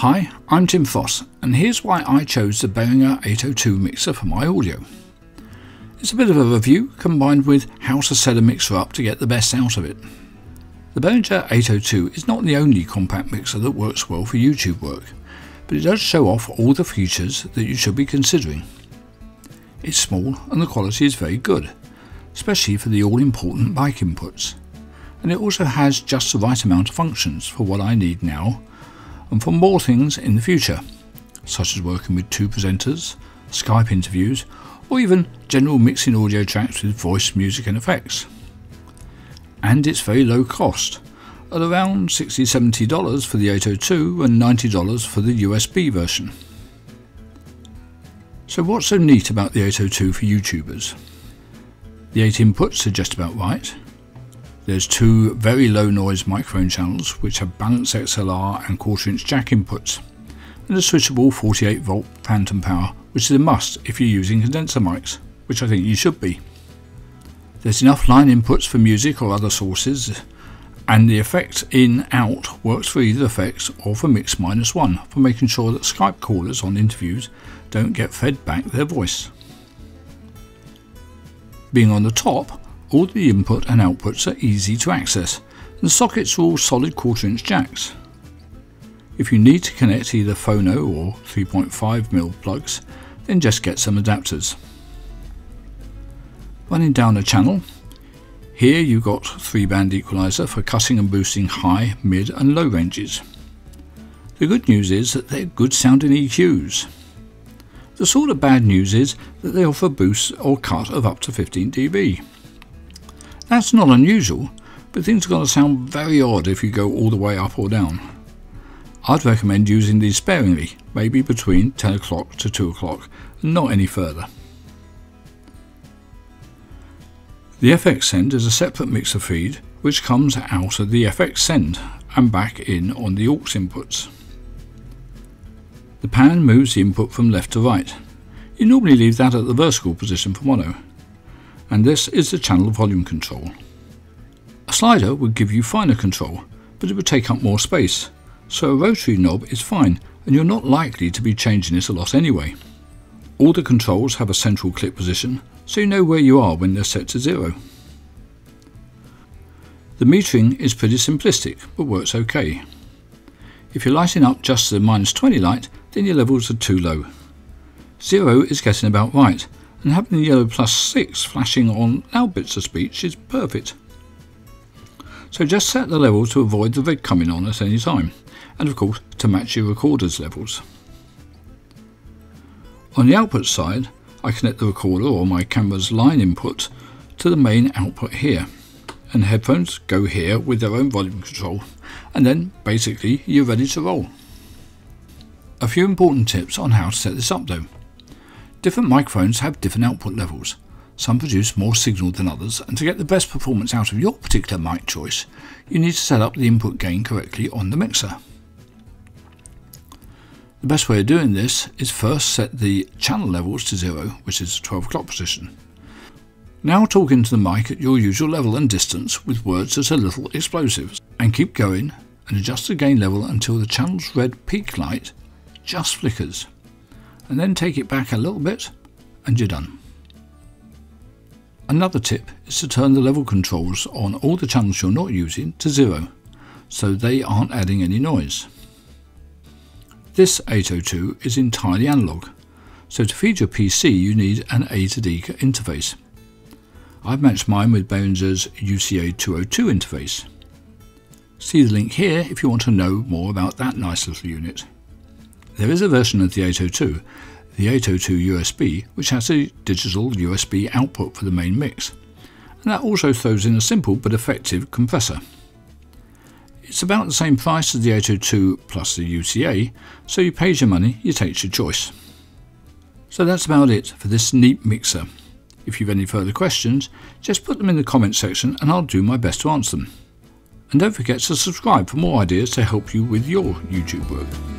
Hi, I'm Tim Foss, and here's why I chose the Behringer 802 mixer for my audio. It's a bit of a review combined with how to set a mixer up to get the best out of it. The Behringer 802 is not the only compact mixer that works well for YouTube work, but it does show off all the features that you should be considering. It's small and the quality is very good, especially for the all-important mic inputs. And it also has just the right amount of functions for what I need now and for more things in the future, such as working with two presenters, Skype interviews, or even general mixing audio tracks with voice, music and effects. And it's very low cost, at around $60 $70 for the 802 and $90 for the USB version. So what's so neat about the 802 for YouTubers? The 8 inputs are just about right, there's two very low noise microphone channels which have balanced XLR and quarter inch jack inputs, and a switchable 48 volt phantom power which is a must if you're using condenser mics, which I think you should be. There's enough line inputs for music or other sources, and the effect in out works for either effects or for mix minus one for making sure that Skype callers on interviews don't get fed back their voice. Being on the top, all the input and outputs are easy to access, and the sockets are all solid quarter inch jacks. If you need to connect either phono or 3.5mm plugs, then just get some adapters. Running down a channel, here you've got 3 band equalizer for cutting and boosting high, mid and low ranges. The good news is that they're good sounding EQs. The sort of bad news is that they offer boosts or cut of up to 15 dB. That's not unusual, but things are going to sound very odd if you go all the way up or down. I'd recommend using these sparingly, maybe between 10 o'clock to 2 o'clock, not any further. The FX send is a separate mixer feed which comes out of the FX send and back in on the aux inputs. The pan moves the input from left to right. You normally leave that at the vertical position for mono and this is the channel volume control. A slider would give you finer control, but it would take up more space, so a rotary knob is fine and you're not likely to be changing it a lot anyway. All the controls have a central click position, so you know where you are when they're set to zero. The metering is pretty simplistic, but works okay. If you're lighting up just the minus 20 light, then your levels are too low. Zero is getting about right, and having the yellow plus 6 flashing on loud bits of speech is perfect. So just set the level to avoid the red coming on at any time, and of course to match your recorder's levels. On the output side, I connect the recorder or my camera's line input to the main output here, and headphones go here with their own volume control, and then basically you're ready to roll. A few important tips on how to set this up though. Different microphones have different output levels. Some produce more signal than others, and to get the best performance out of your particular mic choice, you need to set up the input gain correctly on the mixer. The best way of doing this is first set the channel levels to zero, which is 12 o'clock position. Now talk into the mic at your usual level and distance with words that are little explosives, and keep going and adjust the gain level until the channel's red peak light just flickers and then take it back a little bit and you're done. Another tip is to turn the level controls on all the channels you're not using to zero, so they aren't adding any noise. This 802 is entirely analog, so to feed your PC you need an A to D interface. I've matched mine with Behringer's UCA202 interface. See the link here if you want to know more about that nice little unit. There is a version of the 802, the 802 USB, which has a digital USB output for the main mix, and that also throws in a simple but effective compressor. It's about the same price as the 802 plus the UCA, so you pay your money, you take your choice. So that's about it for this neat mixer. If you've any further questions, just put them in the comments section and I'll do my best to answer them. And don't forget to subscribe for more ideas to help you with your YouTube work.